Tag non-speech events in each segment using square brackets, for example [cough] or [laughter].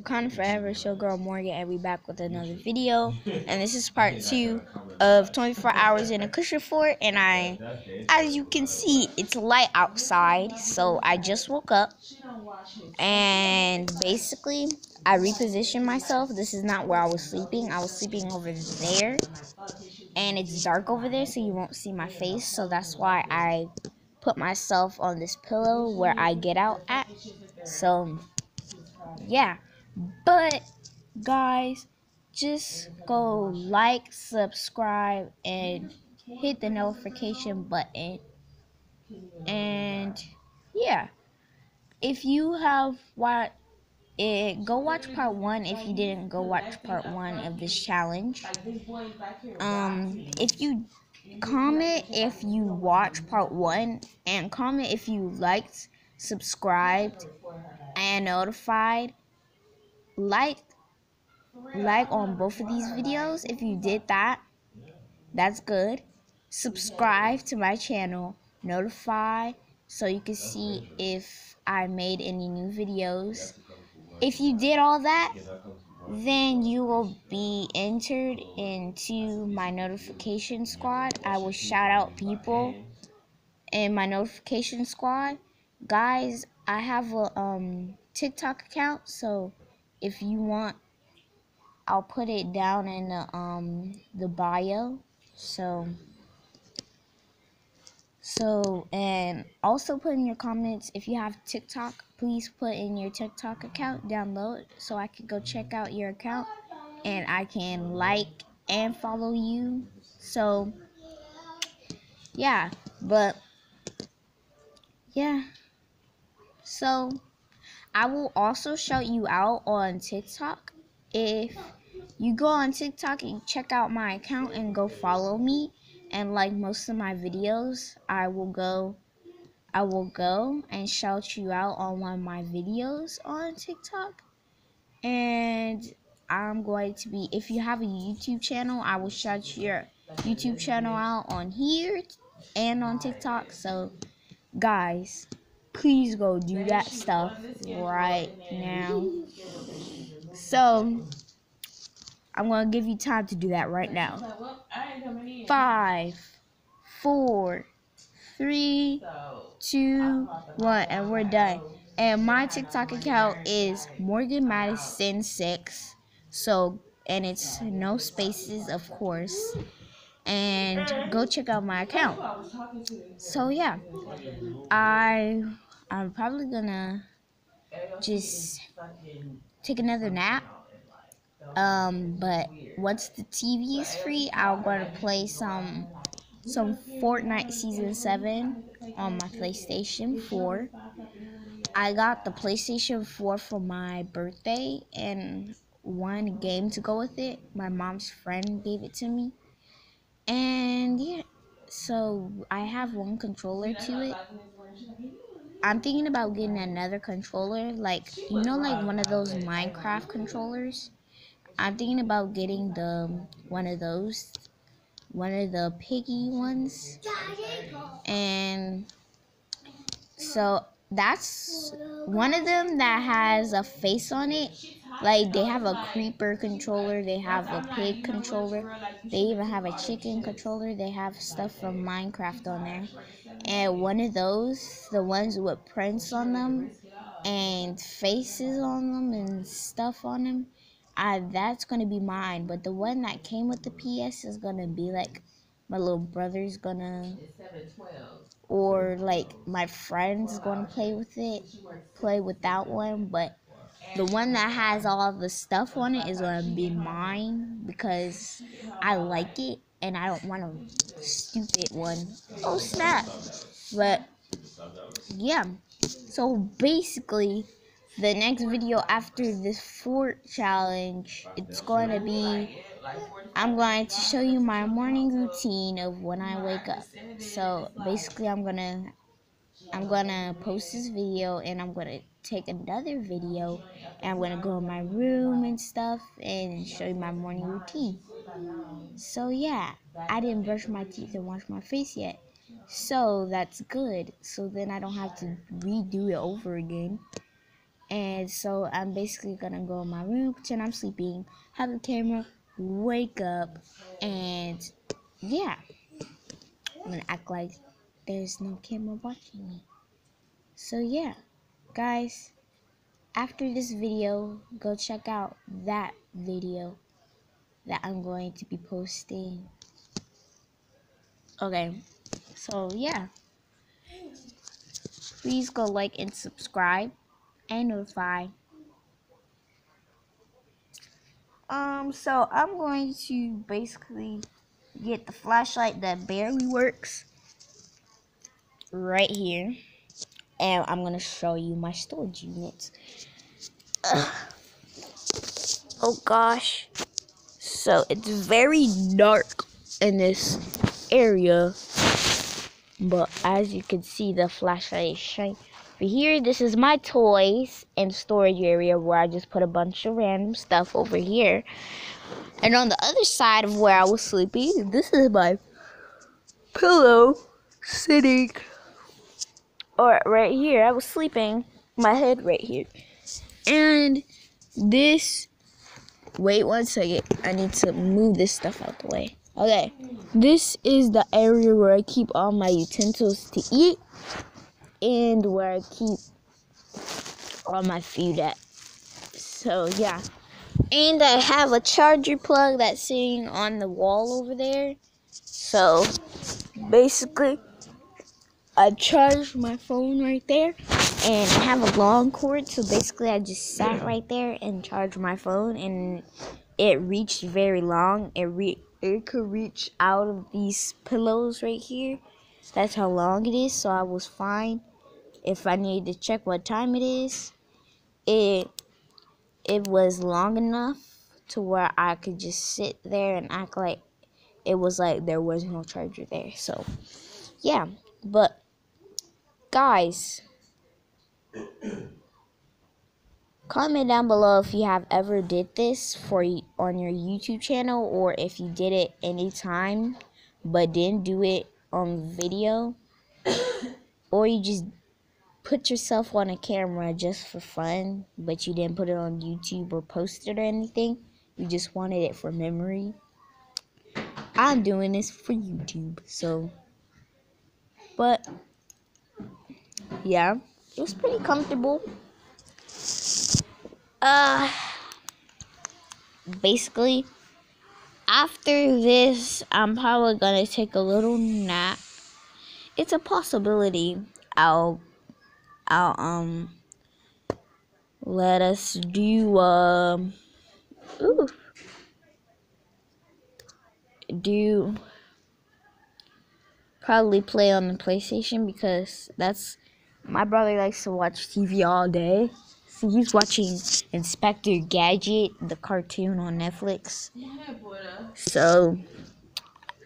Wakanda Forever, Show Girl Morgan, and we back with another video. And this is part two of 24 Hours in a Cushion Fort. And I, as you can see, it's light outside. So I just woke up. And basically, I repositioned myself. This is not where I was sleeping. I was sleeping over there. And it's dark over there, so you won't see my face. So that's why I put myself on this pillow where I get out at. So, yeah. But guys, just go like, subscribe, and hit the notification button. And yeah, if you have what it, go watch part one if you didn't go watch part one of this challenge. Um, if you comment if you watch part one and comment if you liked, subscribed, and notified like like on both of these videos. If you did that that's good. Subscribe to my channel. Notify so you can see if I made any new videos. If you did all that then you will be entered into my notification squad. I will shout out people in my notification squad. Guys I have a um TikTok account so if you want I'll put it down in the um the bio. So so and also put in your comments if you have TikTok please put in your TikTok account download so I can go check out your account and I can like and follow you. So yeah but yeah. So I will also shout you out on TikTok. If you go on TikTok and check out my account and go follow me and like most of my videos, I will go I will go and shout you out on one of my videos on TikTok. And I'm going to be if you have a YouTube channel, I will shout your YouTube channel out on here and on TikTok. So guys, please go do that stuff right now. [laughs] So, I'm going to give you time to do that right now. Five, four, three, two, one, and we're done. And my TikTok account is Morgan Madison 6. So, and it's no spaces, of course and go check out my account. So yeah, I I'm probably gonna just take another nap. Um, but once the TV is free, I'm gonna play some some Fortnite Season Seven on my PlayStation 4. I got the PlayStation 4 for my birthday and one game to go with it. My mom's friend gave it to me. And yeah, so I have one controller to it. I'm thinking about getting another controller, like you know, like one of those Minecraft controllers. I'm thinking about getting the um, one of those, one of the piggy ones, and so that's one of them that has a face on it like they have a creeper controller, they have a pig controller, they even have a chicken controller. They have stuff from Minecraft on there. And one of those, the ones with prints on them and faces on them and stuff on them, I that's gonna be mine. But the one that came with the PS is gonna be like my little brother's gonna or like my friend's gonna play with it, play with that one, but the one that has all the stuff on it is going to be mine because I like it and I don't want a stupid one. Oh snap! But yeah, so basically, the next video after this fort challenge, it's going to be I'm going to show you my morning routine of when I wake up. So basically, I'm gonna I'm gonna post this video and I'm gonna take another video and I'm gonna go in my room and stuff and show you my morning routine. So yeah, I didn't brush my teeth and wash my face yet. So that's good. So then I don't have to redo it over again. And so I'm basically gonna go in my room, pretend I'm sleeping, have the camera, wake up, and yeah. I'm gonna act like there's no camera watching me. So yeah, guys, after this video, go check out that video that I'm going to be posting. Okay, so yeah. Please go like and subscribe and notify. Um, so I'm going to basically get the flashlight that barely works right here. And I'm going to show you my storage units. Ugh. Oh gosh. So it's very dark in this area. But as you can see, the flashlight is shining. But here, this is my toys and storage area where I just put a bunch of random stuff over here. And on the other side of where I was sleeping, this is my pillow sitting or right here. I was sleeping, my head right here. And this, wait one second. I need to move this stuff out the way. Okay, this is the area where I keep all my utensils to eat and where I keep all my food at. So, yeah. And I have a charger plug that's sitting on the wall over there. So, basically, I charge my phone right there. And I have a long cord, so basically I just sat right there and charged my phone. And it reached very long. It re it could reach out of these pillows right here. That's how long it is, so I was fine. If I need to check what time it is, it it was long enough to where I could just sit there and act like it was like there was no charger there. So, yeah. But guys, [clears throat] comment down below if you have ever did this for on your YouTube channel or if you did it anytime but didn't do it on video [coughs] or you just put yourself on a camera just for fun but you didn't put it on YouTube or post it or anything you just wanted it for memory I'm doing this for YouTube so but yeah it was pretty comfortable uh, basically, after this, I'm probably gonna take a little nap. It's a possibility. I'll, I'll um, let us do um, ooh, do probably play on the PlayStation because that's my brother likes to watch TV all day. So he's watching Inspector Gadget, the cartoon on Netflix. So,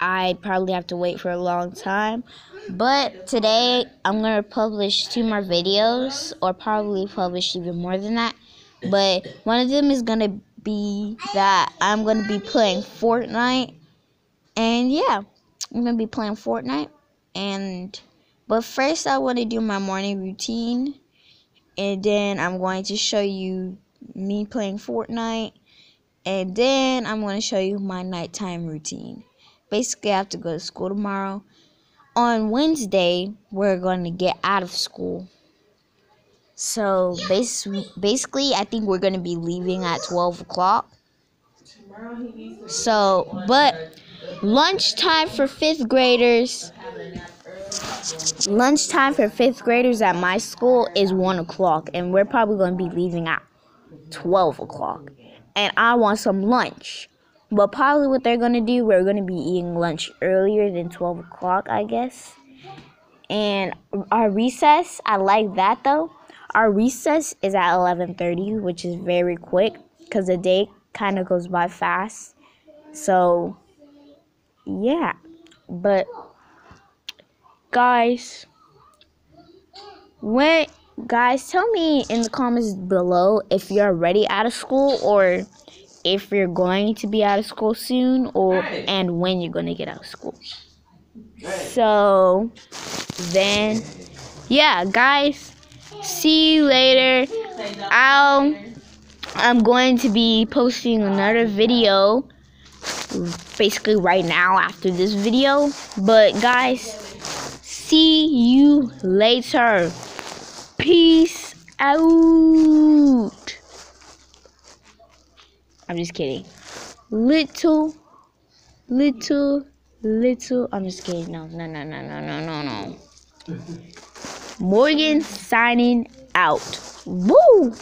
I'd probably have to wait for a long time. But today, I'm going to publish two more videos, or probably publish even more than that. But one of them is going to be that I'm going to be playing Fortnite. And yeah, I'm going to be playing Fortnite. And, but first, I want to do my morning routine and then I'm going to show you me playing Fortnite and then I'm going to show you my nighttime routine. Basically, I have to go to school tomorrow. On Wednesday, we're going to get out of school. So, bas- basically, I think we're going to be leaving at 12 o'clock. So, but lunchtime for fifth graders lunchtime for fifth graders at my school is 1 o'clock, and we're probably going to be leaving at 12 o'clock. And I want some lunch. But probably what they're to do, we're to be eating lunch earlier than 12 o'clock, I guess. And our recess, I like that though. Our recess is at 11:30, which is very quick cuz the day kind of goes by fast. So yeah. But guys when guys tell me in the comments below if you're already out of school or if you're going to be out of school soon or and when you're going to get out of school so then yeah guys see you later. I'll I'm going to be posting another video basically right now after this video. But guys, see you later. Peace out. I'm just kidding. Little, little, little. I'm just kidding. No, no, no, no, no, no, no, no. Morgan signing out. Woo!